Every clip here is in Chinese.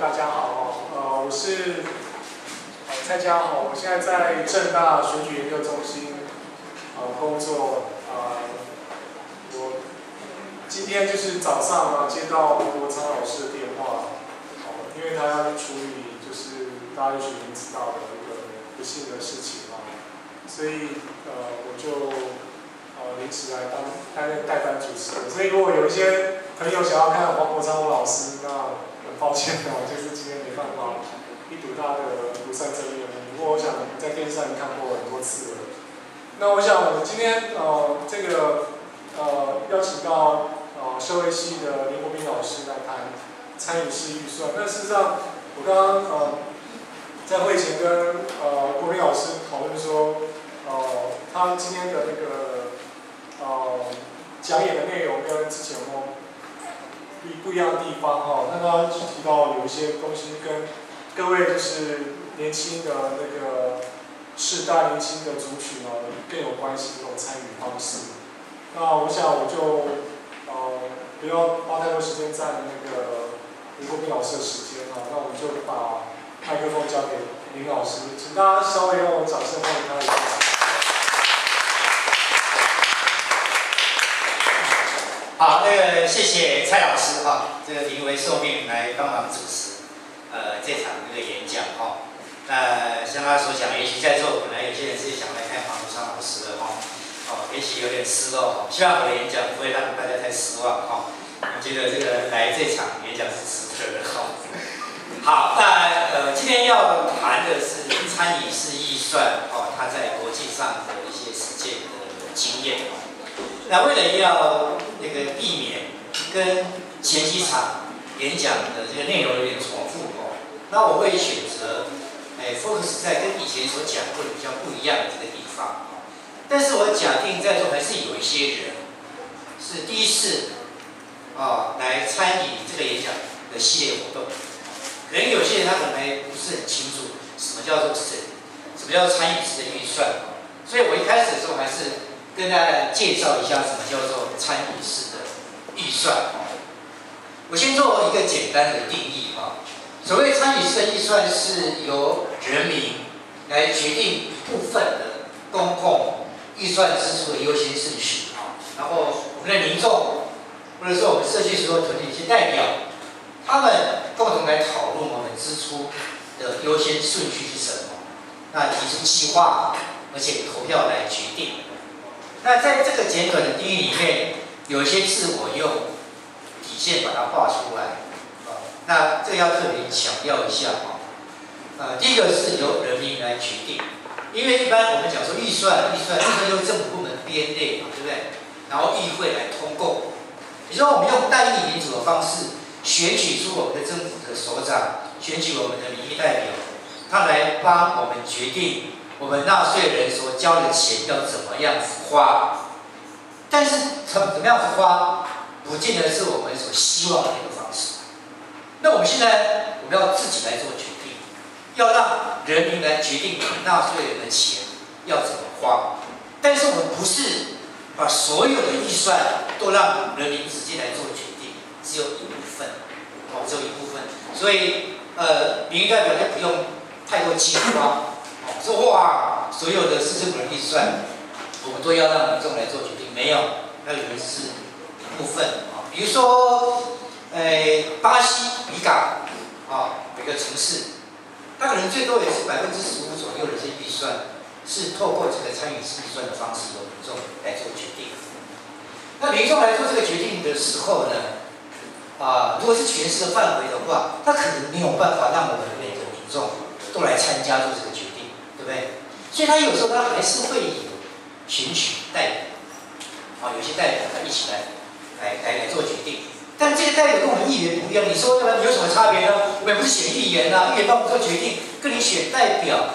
大家好，呃，我是蔡家豪，我现在在正大选举研究中心呃工作，呃，我今天就是早上啊接到吴国昌老师的电话，哦，因为他要处理就是大家也许已经知道的一个不幸的事情嘛，所以呃我就呃临时来当担任代班主持人，所以如果有一些朋友想要看黄国昌老师，那抱歉哦，就是今天没办法一睹他的庐山真面目。不过我想在电视上看过很多次了。那我想我们今天呃这个呃邀请到呃社会系的林国斌老师来谈参与式预算。那事实上我刚刚呃在会前跟呃国斌老师讨论说，呃他今天的那个呃讲演的内容跟之前我不不一样的地方哈。那他提到有一些东西跟各位就是年轻的那个世代、年轻的族群呢更有关系这种参与方式。那我想我就呃不要花太多时间在那个吴国斌老师的时间哈。那我们就把麦克风交给林老师，请大家稍微用掌声欢迎他一下。好，那个谢谢蔡老师哈，这个临危受命来帮忙主持，呃，这场这个演讲哈。那像他所讲，也许在座本来有些人是想来看黄国昌老师的哈，哦，也许有点失落哈。希望我的演讲不会让大家太失望哈。我觉得这个来这场演讲是值得的哈。好，那呃，今天要谈的是参与式预算哦，它在国际上的一些实践的经验哦。那为了要那个避免跟前几场演讲的这个内容有点重复哦，那我会选择哎 focus 在跟以前所讲过的比较不一样的这个地方。但是我假定在座还是有一些人是第一次啊来参与这个演讲的系列活动，可能有些人他可能还不是很清楚什么叫做是什么叫做参与式的预算所以我一开始的时候还是。跟大家来介绍一下什么叫做参与式的预算。我先做一个简单的定义哈。所谓参与式的预算是由人民来决定部分的公共预算支出的优先顺序啊。然后我们的民众或者说我们社区所有团体一些代表，他们共同来讨论我们支出的优先顺序是什么，那提出计划，而且投票来决定。那在这个简短的定义里面，有一些字我用底线把它画出来，啊，那这要特别强调一下啊，呃，第一个是由人民来决定，因为一般我们讲说预算，预算，预算由政府部门编列嘛，对不对？然后议会来通过，你说我们用代议民主的方式选举出我们的政府的首长，选举我们的民意代表，他来帮我们决定。我们纳税人所交的钱要怎么样子花？但是怎怎么样子花，不见得是我们所希望的一个方式。那我们现在我们要自己来做决定，要让人民来决定纳税人的钱要怎么花。但是我们不是把所有的预算都让人民直接来做决定，只有一部分，哦，只有一部分。所以呃，民意代表就不用太多计划。说哇，所有的市政府的预算，我们都要让民众来做决定，没有，那里面是一部分啊。比如说，诶，巴西比港啊，每个城市，它可能最多也是百分之十五左右的这些预算，是透过这个参与式预算的方式由民众来做决定。那民众来做这个决定的时候呢，啊，如果是全市的范围的话，他可能没有办法让我们每个民众都来参加做这个决。对？所以他有时候他还是会选取代表，啊，有些代表他一起来，来来来做决定。但这个代表跟我们议员不一样，你说他们有什么差别呢？我们不是选议员呐，议员帮我们做决定，跟你选代表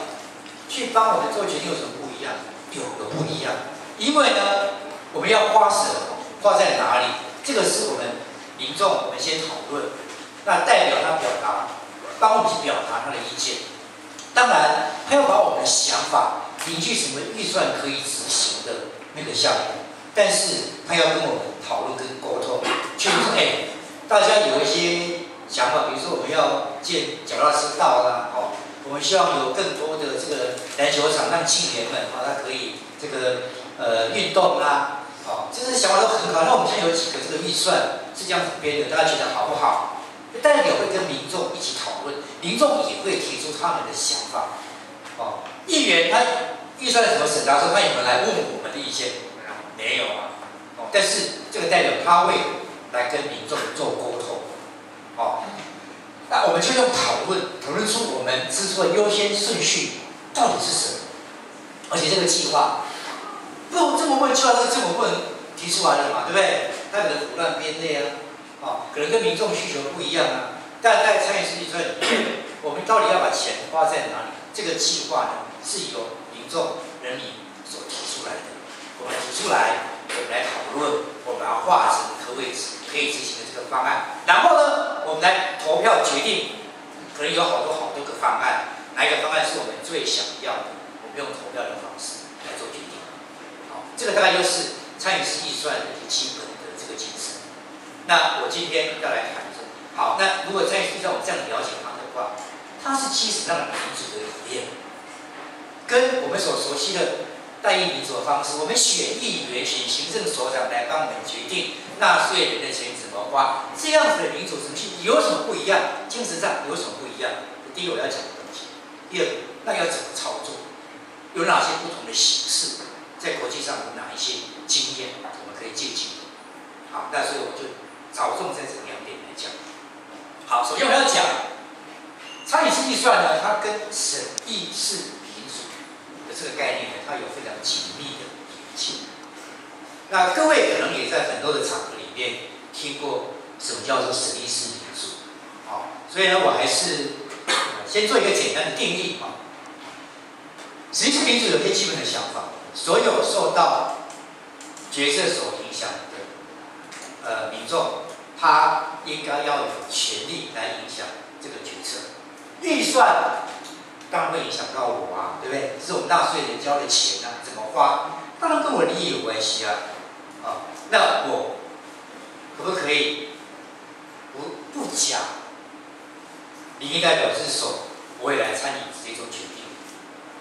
去帮我们做决定有什么不一样？有个不一样，因为呢，我们要花什么，花在哪里？这个是我们民众我们先讨论，那代表他表达，帮我们去表达他的意见。当然，他要把我们的想法凝聚成为预算可以执行的那个项目，但是他要跟我们讨论跟沟通，确实，哎，大家有一些想法，比如说我们要建脚踏车道啦，哦，我们希望有更多的这个篮球场让青年们啊，他可以这个呃运动啦，哦，这些想法都很好。那我们现在有几个这个预算是这样子编的，大家觉得好不好？代表会跟民众一起讨，民众也会提出他们的想法。哦，议员他预算怎么审查？说他有没有来问我们的意见？没有啊。哦，但是这个代表他会来跟民众做沟通。哦，那我们就用讨论，讨论出我们支出的优先顺序到底是什么。而且这个计划，不这么问计划是这么问提出来的嘛？对不对？他可能胡乱编列啊。哦，可能跟民众需求不一样啊。但在参与式预算里面，我们到底要把钱花在哪里？这个计划呢，是由民众、人民所提出来的。我们提出来，我们来讨论，我们要画成可位置可以执行的这个方案。然后呢，我们来投票决定。可能有好多好多个方案，哪一个方案是我们最想要的？我们用投票的方式来做决定。好，这个大概就是参与式预算的基本的这个精神。那我今天要来谈，好，那如果在依照我们这样了解它的话，它是基础上的民主的理念，跟我们所熟悉的代议民主的方式，我们选议员、选行政首长来帮我们决定纳税人的钱怎么花，这样子的民主程序有什么不一样？精神上有什么不一样？第一个我要讲的东西，第二那要怎么操作？有哪些不同的形式？在国际上有哪一些经验我们可以借鉴？好，那所以我就。着重在这两点来讲。好，首先我们要讲参与式预算呢，它跟审议式民主的这个概念呢，它有非常紧密的联系。那各位可能也在很多的场合里面听过什么叫做审议式民主，好，所以呢，我还是先做一个简单的定义啊。审议式民主有些基本的想法，所有受到决策所影响的。呃，民众他应该要有权利来影响这个决策。预算当然会影响到我啊，对不对？是我们纳税人交的钱啊，怎么花？当然跟我利益有关系啊。啊，那我可不可以不不讲？民意代表之手，我也来参与这种决定。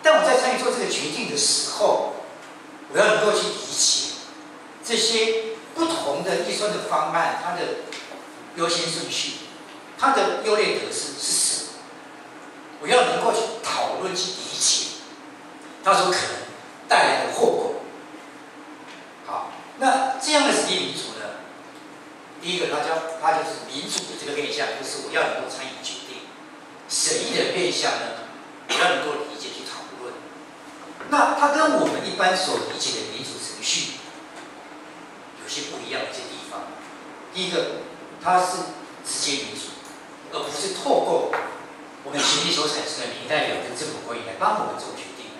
但我在参与做这个决定的时候，我要能够去理解这些。不同的预算的方案，它的优先顺序，它的优劣得失是什么？我要能够去讨论、去理解，它所可能带来的后果。好，那这样的实际民主呢？第一个，它叫它就是民主的这个面向，就是我要能够参与决定；审议的面向呢，我要能够理解去讨论。那它跟我们一般所理解的民主程序。有些不一样的一些地方。第一个，它是直接民主，而不是透过我们群体所产生的民代表跟政府官员来帮我们做决定。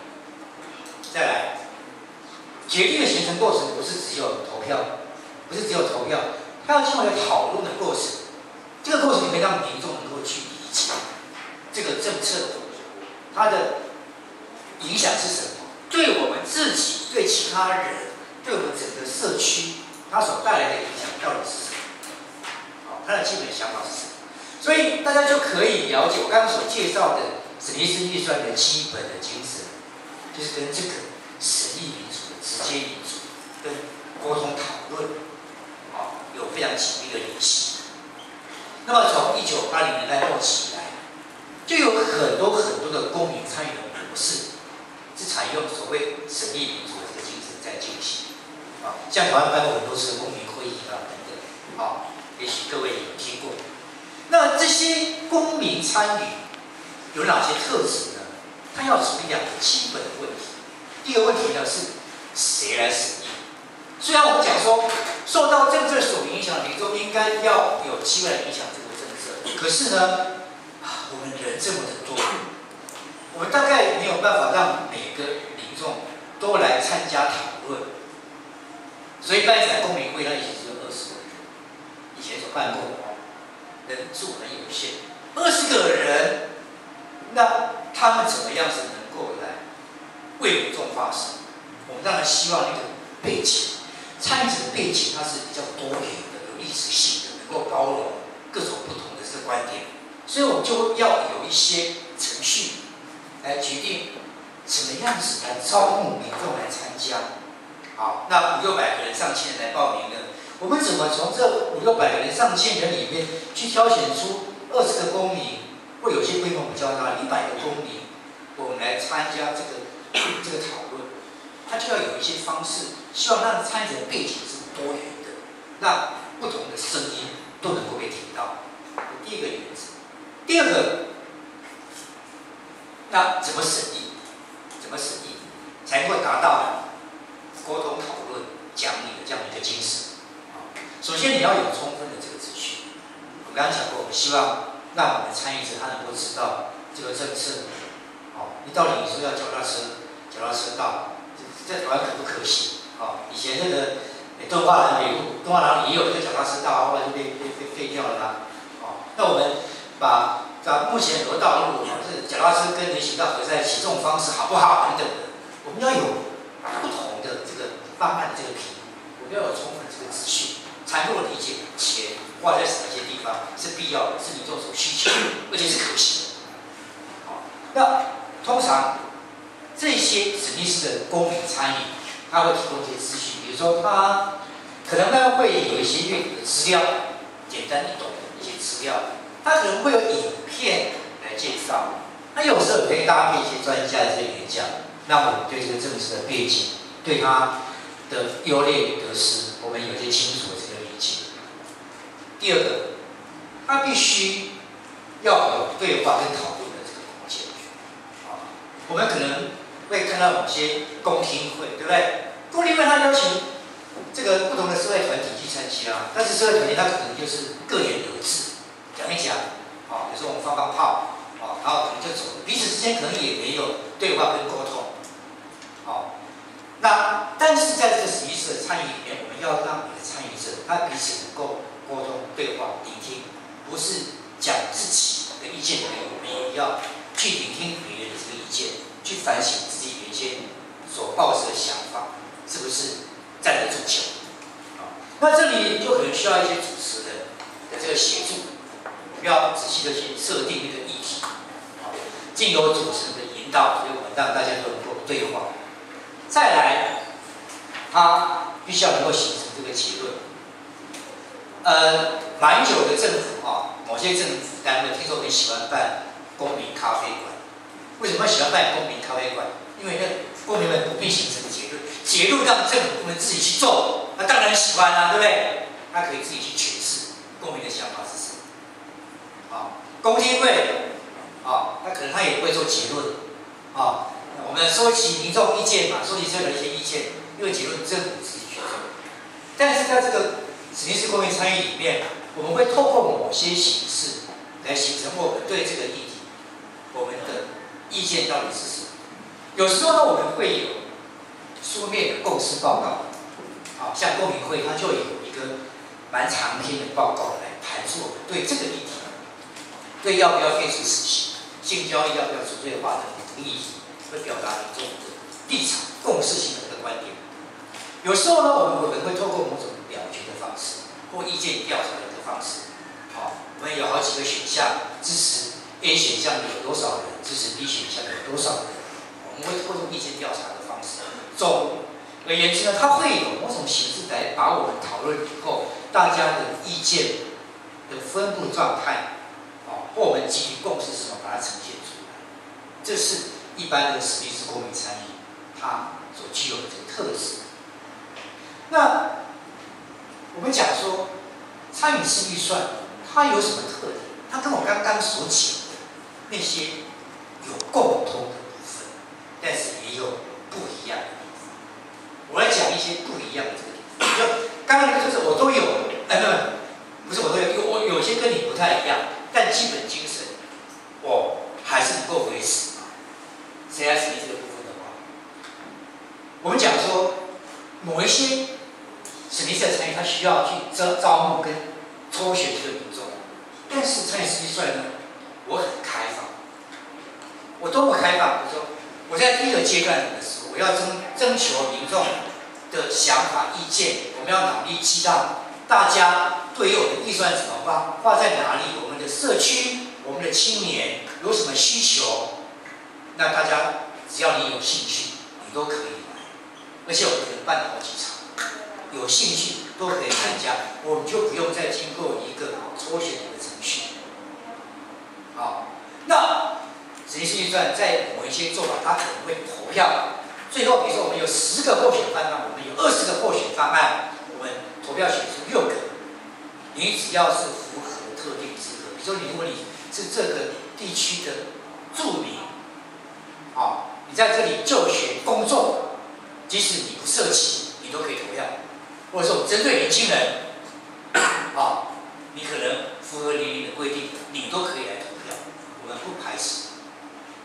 再来，决定的形成过程不是只有投票，不是只有投票，它要经过一个讨论的过程。这个过程可以让民众能够去理解这个政策它的影响是什么，对我们自己、对其他人、对我们整个社区。它所带来的影响到底是什么？他，的基本想法是什么？所以大家就可以了解我刚刚所介绍的史密斯预算的基本的精神，就是跟这个实力民主的直接民主跟沟通讨论，啊，有非常紧密的联系。那么从一九八零年代末起来，就有很多很多的公民参与的模式，是采用所谓实力民主的这个精神在进行。啊，像台湾办过很多次公民会议啊等等，啊，也许各位有听过。那这些公民参与有哪些特质呢？他要处理两个基本的问题。第一个问题呢是谁来审议？虽然我们讲说受到政策所影响，民众应该要有机会来影响这个政策，可是呢，我们人这么的多，我们大概没有办法让每个民众都来参加讨论。所以刚才公民会，它以前只有二十个人，前所办过的人数很有限，二十个人，那他们怎么样是能够来为民众发声？我们当然希望那个背景，参与者的背景它是比较多元的、有历史性的，能够包容各种不同的这个观点，所以我们就要有一些程序来决定怎么样子来招募民众来参加。好，那五六百个人、上千人来报名呢，我们怎么从这五六百人、上千人里面去挑选出二十个公民，或有些规模比较大，一百个公民，我们来参加这个 这个讨论，他就要有一些方式，希望让参与者背景是多元的，让不同的声音都能够被听到。第一个原则，第二个，那怎么审议？怎么审议才能够达到沟通、讨论、讲理的这样一个精神？首先你要有充分的这个资讯。我刚刚讲过，我们希望让我们的参与者他能够知道这个政策。哦，你到底你说要脚踏车，脚踏车道，这台湾可不可行？哦，以前那个敦化南北路，敦化南也有这个脚踏车道，后来就被被被废掉了啦。哦，那我们把把目前很多道路，是脚踏车跟人行道合在一起，这种方式好不好？等等，我们要有不同的这个方案的这个评估，我们要有充分才能够理解钱花在哪些地方是必要的，是民众所需求，而且是可行的。好，那通常这些指定式的公民参与，他会提供一些资讯，比如说他可能呢会有一些阅读的资料，简单易懂的一些资料，他可能会有影片来介绍，那有时候可以搭配一些专家的这个演讲，让我们对这个政策的背景，对他的优劣得失，我们有些清楚。第二个，他必须要有对话跟讨论的这个空间。啊，我们可能会看到某些公听会，对不对？公听会他邀请这个不同的社会团体去参加，但是社会团体他可能就是各言而志，讲一讲，啊，有时候我们放放炮，啊，然后可能就走了，彼此之间可能也没有对话跟沟通，好，那但是在这个实际的参与里面，我们要让每个参与者他彼此能够沟通、对话、聆听，不是讲自己的意见而已，我们也要去聆听别人的这个意见，去反省自己原先所抱持的想法是不是站得住脚。啊，那这里就可能需要一些主持人的这个协助，要仔细的去设定一个议题，啊，经由主持人的引导，所以我们让大家都能够对话。再来，他必须要能够形成这个结论。呃，马英九的政府啊，某些政府单位听说很喜欢办公民咖啡馆。为什么喜欢办公民咖啡馆？因为那公民们不必形成结论，结论让政府部门自己去做，那当然喜欢啦，对不对？他可以自己去诠释公民的想法是什么。啊，公听会，啊，那可能他也不会做结论，啊。我们收集民众意见嘛，收集这个一些意见，因为结论政府自己去做。但是在这个肯定是公民参与里面，我们会透过某些形式来形成我们对这个议题我们的意见到底是什么。有时候呢，我们会有书面的共识报告，啊，像公民会它就有一个蛮长篇的报告来阐述我们对这个议题，对要不要废除死刑、性交易要不要除罪化的这个议题。会表达一种的立场、共识性的一个观点。有时候呢，我们可能会透过某种或意见调查的方式。好，我们有好几个选项，支持 A 选项的有多少人，支持 B 选项的有多少人。我们会透过意见调查的方式。总而言之呢，它会有某种形式来把我们讨论以后大家的意见的分布状态，啊，或我们集体共识什么，把它呈现出来。这是。一般的实际是公民参与，它所具有的这个特质。那我们讲说参与式预算，它有什么特点？它跟我刚刚所讲的那些有共通的部分，但是也有不一样的地方。我来讲一些不一样的这个地方。就刚刚那个就是我都有，哎不，不是我都有，有我有些跟你不太一样，但基本精神我还是能够维持。C.S.E 这个部分的话，我们讲说某一些史密斯的参与，他需要去招招募跟抽选这个民众，但是参与式预算呢，我很开放，我多么开放！我说我在第一个阶段的时候，我要征征求民众的想法意见，我们要脑力激荡，大家对于我们预算怎么花，花在哪里，我们的社区、我们的青年有什么需求，那大家只要你有兴趣，你都可以来。而且我们能办好几场，有兴趣都可以参加，我们就不用再经过一个抽选的程序。好，那实际预算在某一些做法，它可能会投票。最后，比如说我们有十个候选方案，我们有二十个候选方案，我们投票选出六个。你只要是符合特定资格，比如说你如果你是这个地区的住民，啊，你在这里就学工作，即使你不涉及，你都可以投票。或者说，针对年轻人，啊，你可能符合年龄的规定，你都可以来投票。我们不排斥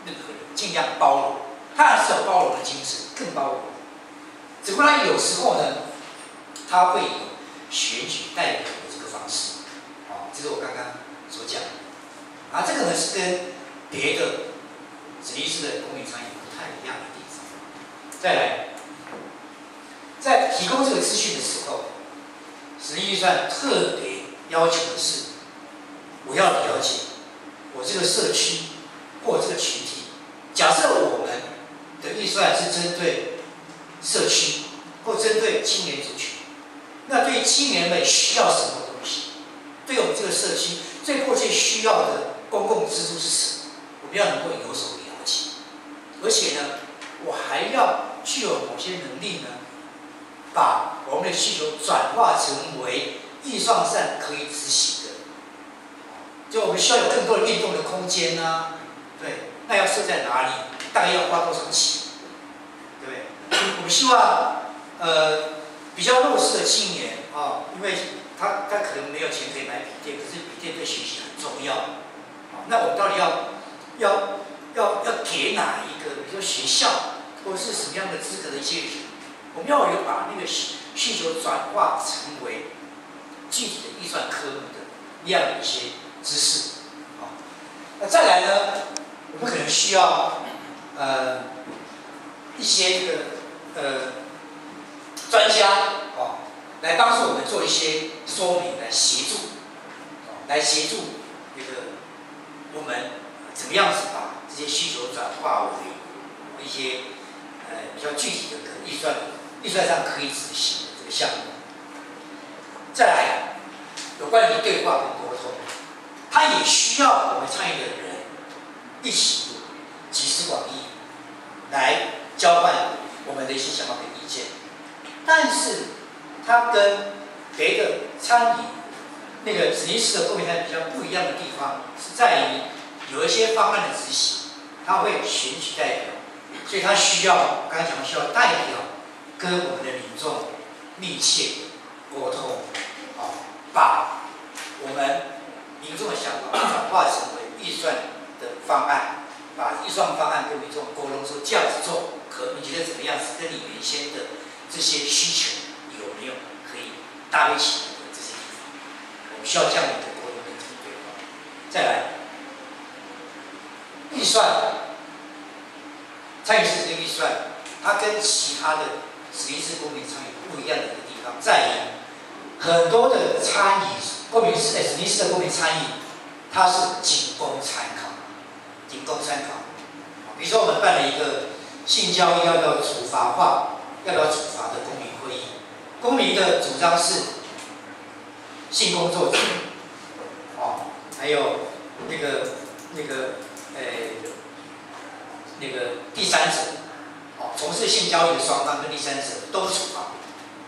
任何人，尽量包容。他还是有包容的精神，更包容。只不过呢，有时候呢，他会有选举代表的这个方式，啊，这是我刚刚所讲。啊，这个呢是跟别的直隶市的公民参与不太一样的地方。再来，在提供这个资讯的时候，实际上特别要求的是，我要了解我这个社区或这个群体。假设我们的预算是针对社区或针对青年族群，那对青年们需要什么东西？对我们这个社区最迫切需要的公共支出是什么？我们要能够有所了解，而且呢，我还要具有某些能力呢，把我们的需求转化成为预算上可以执行的。就我们需要有更多的运动的空间呢，对，那要设在哪里？大概要花多少钱？对？我们希望，呃，比较弱势的青年啊，因为他他可能没有钱可以买笔电，可是笔电对学习很重要。那我们到底要要要要给哪一个？比如说学校或是什么样的资格的一些人，我们要有把那个需需求转化成为具体的预算科目的那样的一些知识。啊，那再来呢，我们可能需要。呃，一些这个呃专家哦，来帮助我们做一些说明，来协助，来协助这个我们怎么样子把这些需求转化为一些呃比较具体的可预算预算上可以执行的这个项目。再来，有关于对话跟沟通，它也需要我们参与的人一起集思广益。来交换我们的一些想法跟意见，但是它跟别的参与那个实际式的公民参与比较不一样的地方，是在于有一些方案的执行，它会选举代表，所以它需要刚才讲的需要代表跟我们的民众密切沟通，啊，把我们民众的想法转化成为预算的方案。把预算方案跟民众沟通说这样子做，可你觉得怎么样？是跟你原先的这些需求有没有可以搭配起的这些地方？我们需要这样的沟通跟对话。再来，预算参与式这个预算，它跟其他的实际式公民参与不一样的一个地方在于，很多的参与公民式实际式的公民参与，它是仅供参考。仅供参考。比如说，我们办了一个性交易要不要处罚化、要不要处罚的公民会议，公民的主张是性工作者，哦，还有那个那个呃那个第三者，从事性交易的双方跟第三者都处罚，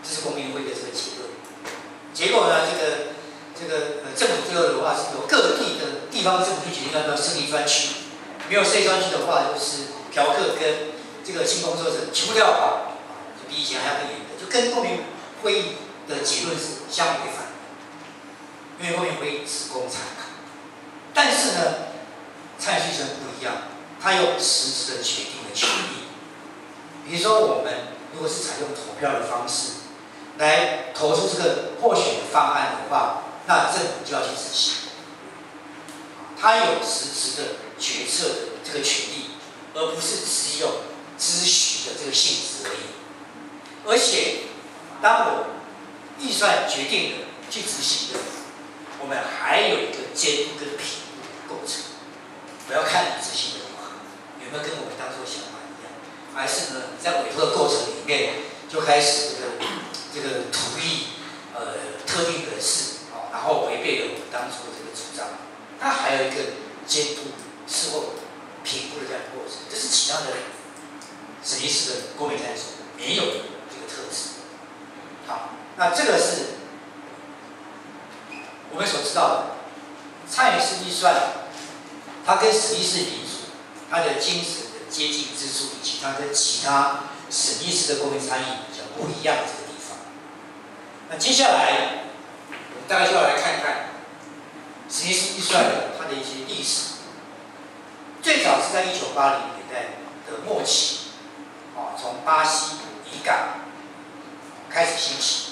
这是公民会的这个结论。结果呢，这个这个呃政府最后的话是由各地的地方政府去决定要不要设立专区。没有设专区的话，就是嫖客跟这个性工作者全部都要罚，就比以前还要更严格，就跟公民会议的结论是相违反。因为公民会议只供参考，但是呢，参与程不一样，他有实质的决定的权利。比如说，我们如果是采用投票的方式来投出这个获选方案的话，那政府就要去执行。它有实质的决策的这个权利，而不是只有咨询的这个性质而已。而且，当我预算决定了去执行的，我们还有一个监督跟评估的过程。我要看你执行的如何，有没有跟我们当初想法，还是呢在委托的过程里面就开始这个这个图意呃特定人士哦，然后违背了我们当初的这个主张。它还有一个监督事后评估的这样的过程，这是其他的审计师的公民参所没有的这个特质。好，那这个是我们所知道的参与式预算，它跟审计师民主它的精神接近之处，以及它跟其他审计师的公民参与比较不一样的这个地方。那接下来我们大概就要来看看审计师预算的它的一些历史。最早是在一九八零年代的末期，啊，从巴西里港开始兴起，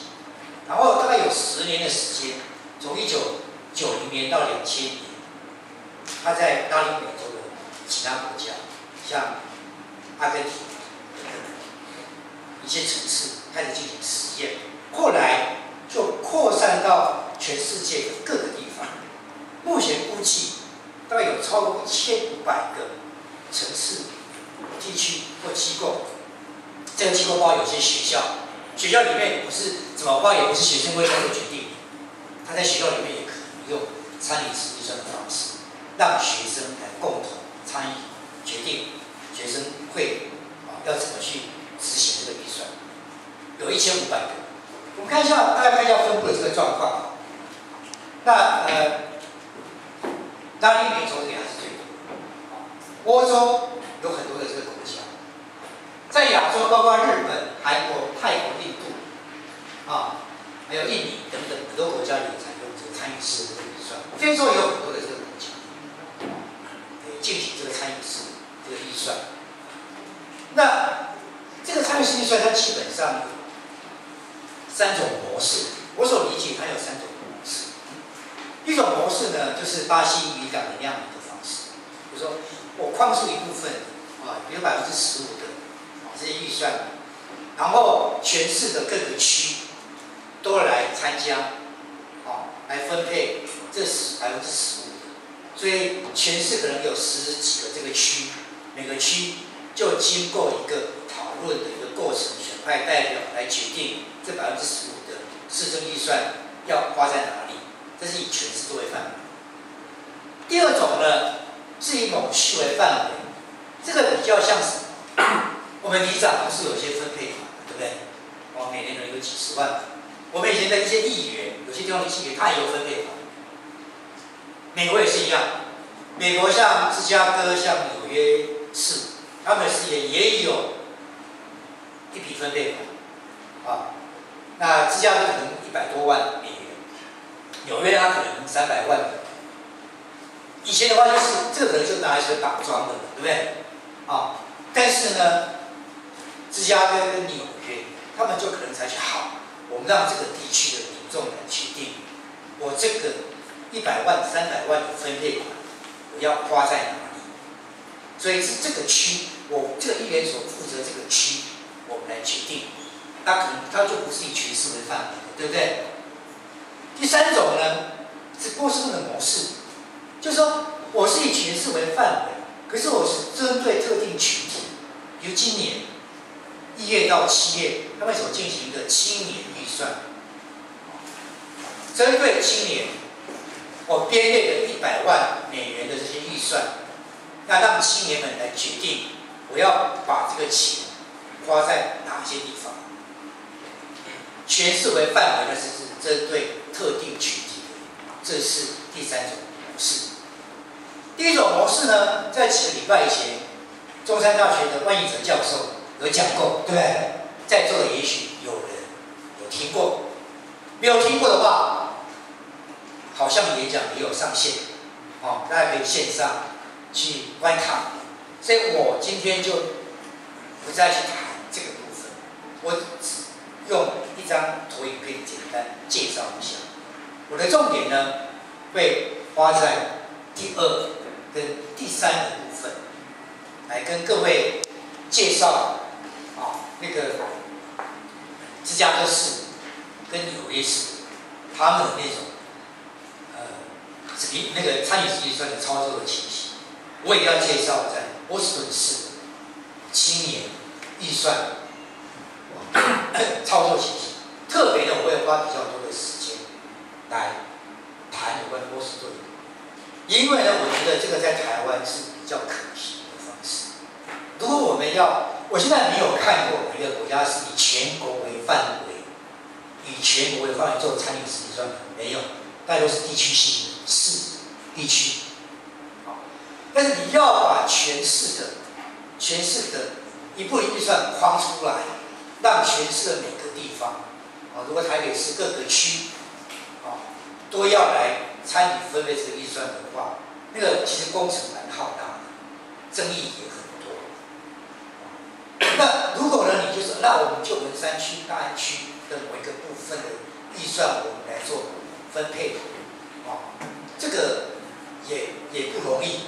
然后大概有十年的时间，从一九九零年到两千年，它在拉丁美洲的其他国家，像阿根廷一些城市开始进行实验，后来就扩散到全世界的各个地方。目前估计大概有超过一千五百个城市、地区或机构。这个机构包括有些学校，学校里面不是怎么包，也不是学生会来做决定，他在学校里面也可能用参与式预算的方式，让学生来共同参与决定，学生会啊要怎么去执行这个预算，有一千五百个。我们看一下，大家看一下分布的这个状况。那呃。拉丁美洲这边还是最多，欧洲有很多的这个国家，在亚洲包括日本、韩国、泰国、印度，啊，还有印尼等等很多国家也采用这个参与式的预算。非洲有很多的这个国家，进行这个预算。那这个参与式预算它基本上三种模式，我所理解它有三种模式。一种模式呢，就是巴西渔港的那样的方式，比如说我框出一部分啊，比如百分之十五的啊这些预算，然后全市的各个区都来参加，啊来分配这十百分之十五，所以全市可能有十几个这个区，每个区就经过一个讨论的一个过程，选派代表来决定这百分之十五的市政预算要花在哪里。这是以全市作为范围。第二种呢，是以某区为范围，这个比较像什么？我们里长不是有些分配款，对不对？哦，每年可能有几十万。我们以前的一些议员，有些地方的议员，他也有分配款。美国也是一样，美国像芝加哥、像纽约是，他们是也也有一笔分配款。啊，那芝加哥可能一百多万美元。纽约它可能三百万，以前的话就是这个可能就拿来做打桩的，对不对？啊，但是呢，芝加哥跟纽约，他们就可能采取好，我们让这个地区的民众来决定，我这个一百万、三百万的分配款，我要花在哪？所以是这个区，我这个议员所负责这个区，我们来决定，那可能他就不是以全市为范围，对不对？第三种呢是波士顿的模式，就是说我是以全市为范围，可是我是针对特定群体，比如今年一月到七月，他们所进行一个青年预算，针对青年，我编列了一百万美元的这些预算，那让青年们来决定我要把这个钱花在哪些地方，全市为范围呢是是针对。特定群体，这是第三种模式。第一种模式呢，在几个礼拜前，中山大学的万义哲教授有讲过，对不对？在座的也许有人有听过，没有听过的话，好像演讲也有上线，哦，大家可以线上去观看。所以我今天就不再去谈这个部分，我只用一张投影片简单介绍一下。我的重点呢，会花在第二跟第三个部分，来跟各位介绍啊那个芝加哥市跟纽约市他们的那种呃是那个参与式预算的操作的情形。我也要介绍在波士顿市青年预算操作情形。特别呢，我会花比较多的时间来谈有关波士顿，因为呢，我觉得这个在台湾是比较可行的方式。如果我们要，我现在没有看过一个国家是以全国为范围，以全国为范围做参与式预算的，没有，那都是地区性的市地区。但是你要把全市的、全市的一部预算框出来，让全市的每个地方，啊，如果台北市各个区，啊，都要来参与分配这个预算的话，那个其实工程蛮浩大的，争议也很多。那如果呢，你就是那我们就文山区、大安区的某一个部分的预算，我们来做分配，啊，这个也也不容易。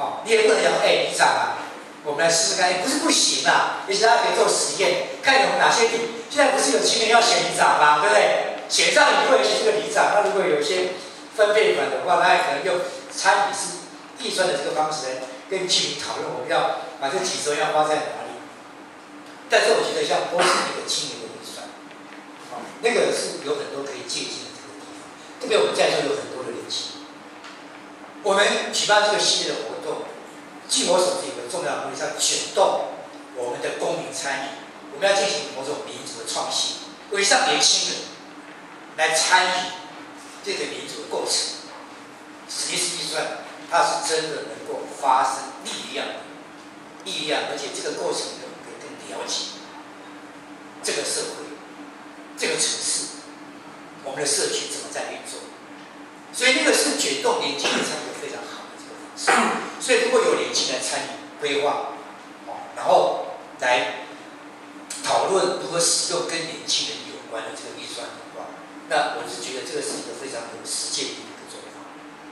哦，你也不能讲，哎，里长啊，我们来试试看，不是不行啊，也许大家可以做实验，看有哪些里。现在不是有青年要选里长吗？对不对？选上以后也选这个里长，那如果有一些分配款的话，那可能用参与式预算的这个方式来跟居民讨论，我们要把这几周要花在哪里。但是我觉得像波士那个青年的预算，哦，那个是有很多可以借鉴的这个地方，特别我们在座有很多的年轻。我们举办这个系列的活，据我所知，有个重要的目的是要卷动我们的公民参与。我们要进行某种民主的创新，为上年轻人来参与这个民主的过程。实际是预算，它是真的能够发生力量，力量，而且这个过程可以更了解这个社会、这个城市、我们的社区怎么在运作。所以那个是卷动年轻人参与非常好的这个方式。所以如果有年轻人参与规划，哦，然后来讨论如何使用跟年轻人有关的这个预算的话，那我是觉得这个是一个非常有实践的一个做法。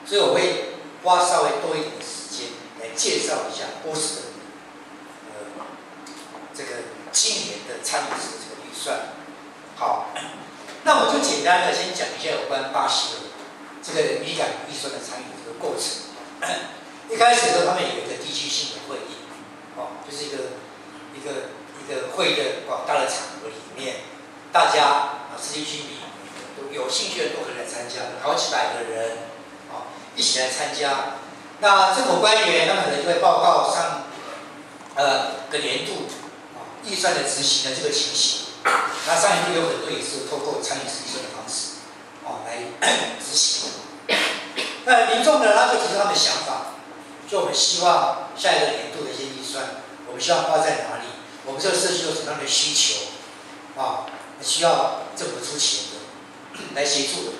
所以我会花稍微多一点的时间来介绍一下波士顿呃这个青年的参与式的这个预算。好，那我就简单的先讲一下有关巴西的。这个语感预算的参与这个过程，一开始的时候，他们有一个地区性的会议，哦，就是一个一个一个会议的广大的场合里面，大家啊，市区居民都有兴趣的都可以来参加，好几百个人，啊，一起来参加。那政府官员他们可能就会报告上，呃，个年度啊预算的执行的这个情形。那上一步有很多也是透过参与式预算的方式。哦，来执行。那民众呢，他就提出他们的想法，就我们希望下一个年度的一些预算，我们希望花在哪里？我们这个社区有什么样的需求？啊，需要政府出钱的，来协助的。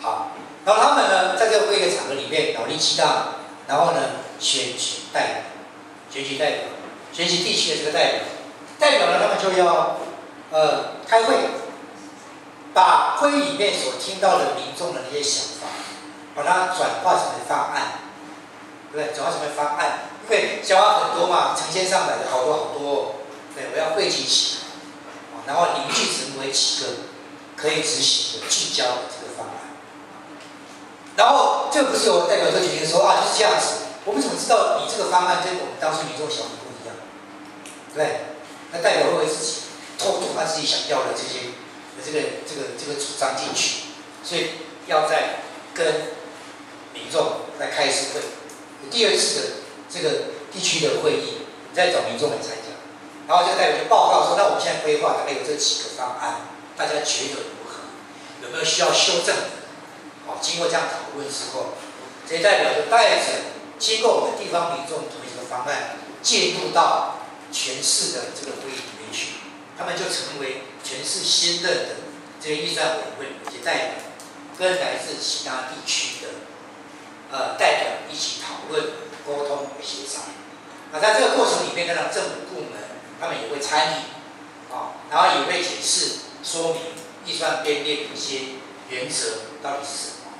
好，然后他们呢，在这个会议的场合里面脑力激荡，然后呢，选举代表，选举代表，选举地区的这个代表，代表呢，他们就要呃开会。把会议里面所听到的民众的那些想法，把它转化成为方案，对不对？转化成为方案，因为想法很多嘛，成千上百的好多好多，对，我要汇集起来，然后凝聚成为几个可以执行的聚焦的这个方案。然后这不是由代表做决定说啊，就是这样子。我们怎么知道你这个方案跟我们当初民众想的不一样？对，那代表会为自己偷渡他自己想要的这些？这个这个这个主张进去，所以要在跟民众在开一次会，第二次的这个地区的会议，你再找民众来参加，然后就代表就报告说，那我们现在规划大概有这几个方案，大家觉得如何？有没有需要修正的？好，经过这样讨论之后，这些代表就带着经过我们地方民众同意这个方案，进入到全市的这个会议里面去，他们就成为。全市新任的这些预算委员会一些代表，跟来自其他地区的呃代表一起讨论、沟通、协商。那在这个过程里面，呢，政府部门他们也会参与啊，然后也会解释说明预算编列的一些原则到底是什么。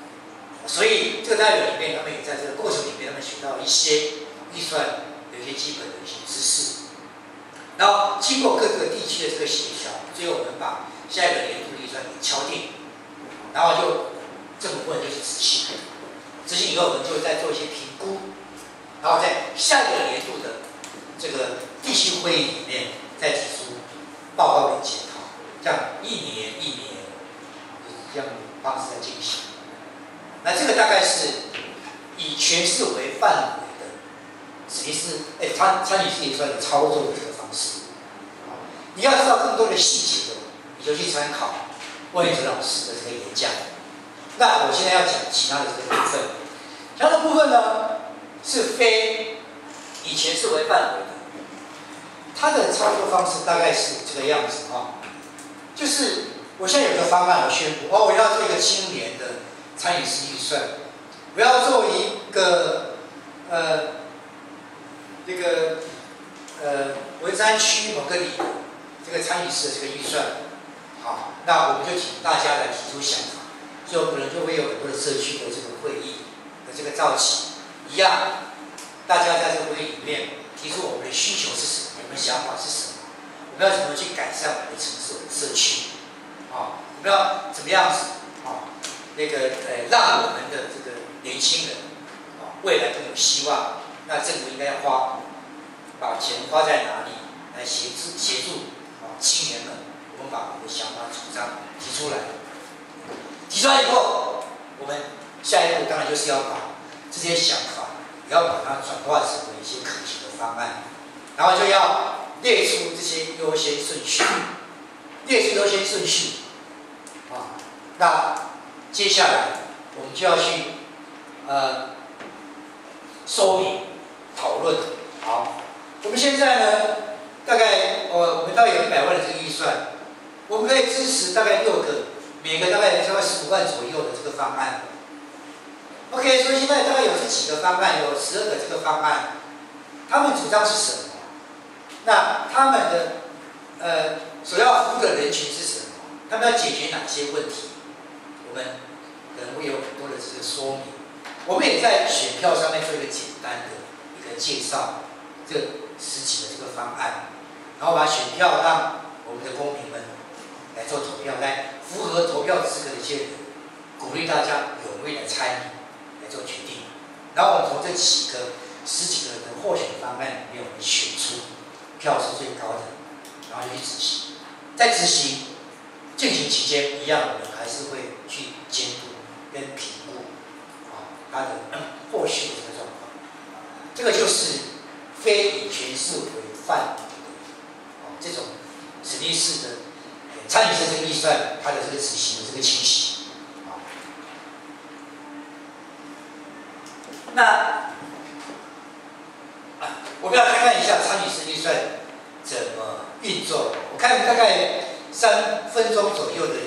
所以这个代表里面，他们也在这个过程里面，他们学到一些预算有一些基本的一些知识。然后经过各个地区的这个协调，最后我们把下一个年度预算给敲定，然后就政府部门就是执行。执行以后，我们就会再做一些评估，然后在下一个年度的这个地区会议里面再提出报告跟检讨，这样一年一年这样方式在进行。那这个大概是以全市为范围的，实际是哎参参与式预算的操作的这个方式。你要知道更多的细节的，你就去参考魏哲老师的这个演讲。那我现在要讲其他的这个部分，其他的部分呢是非以前是为范围的，它的操作方式大概是这个样子啊，就是我现在有个方案，我宣布哦，我要做一个青年的餐饮式预算，我要做一个呃这个呃文山区某个里这个餐饮式的这个预算，好，那我们就请大家来提出想法。就可能就会有很多的社区的这个会议的这个召集，一样，大家在这个会议里面提出我们的需求是什么，我们的想法是什么，我们要怎么去改善我们的城市、社区，啊，我们要怎么样子啊，那个呃，让我们的这个年轻人啊，未来更有希望，那政府应该要花，把钱花在哪里来协助协助啊青年们，我们把我们的想法主张提出来。提出来以后，我们下一步当然就是要把这些想法，也要把它转化成为一些可行的方案，然后就要列出这些优先顺序，列出优先顺序，啊，那接下来我们就要去呃收理讨论。好，我们现在呢，大概我我们大概有一百万的这个预算，我们可以支持大概六个。每个大概大概十五万左右的这个方案，OK，所以现在大概有这几个方案，有十二个这个方案，他们主张是什么？那他们的呃所要服务的人群是什么？他们要解决哪些问题？我们可能会有很多的这个说明。我们也在选票上面做一个简单的一个介绍，这十几个这个方案，然后把选票让我们的公民们来做投票来。符合投票资格的一些人，鼓励大家踊跃来参与来做决定。然后我们从这几个十几个人的候选方案里面，我们选出票数最高的，然后就去执行。在执行进行期间，一样我们还是会去监督跟评估啊，他的后续的这个状况。这个就是非以权势为范的啊这种指定式的。参与式这个预算，它的这个执行的这个清洗，啊，那，我们要看看一下参与式预算怎么运作。我看大概三分钟左右的。